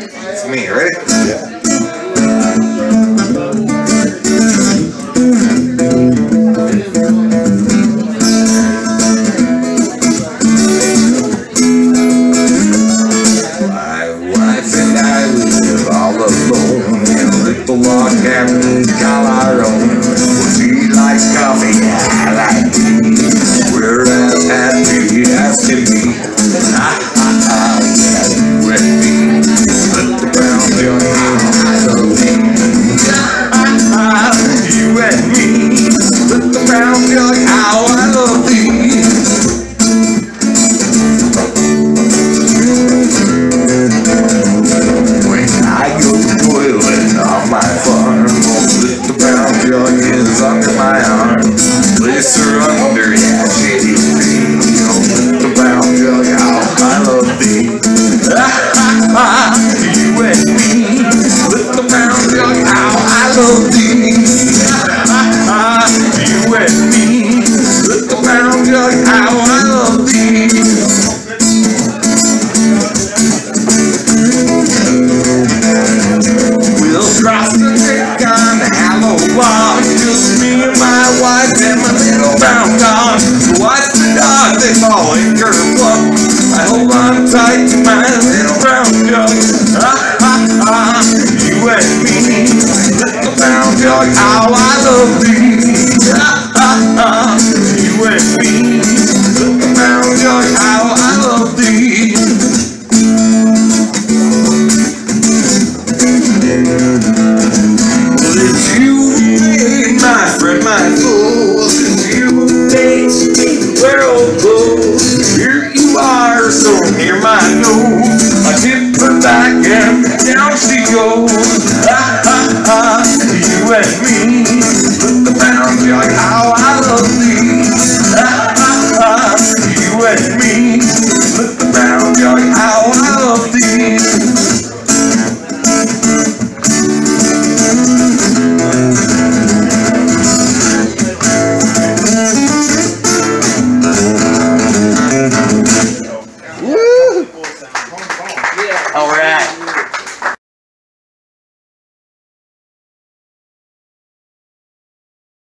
It's me, right? Yeah. the block. I hold on tight to my little brown jug. Ah, ah, ah, you and me, little brown jug, how I love thee. Ah, ah, ah, you and me, little brown jug, how I love thee. go. Ha, ha, you and me.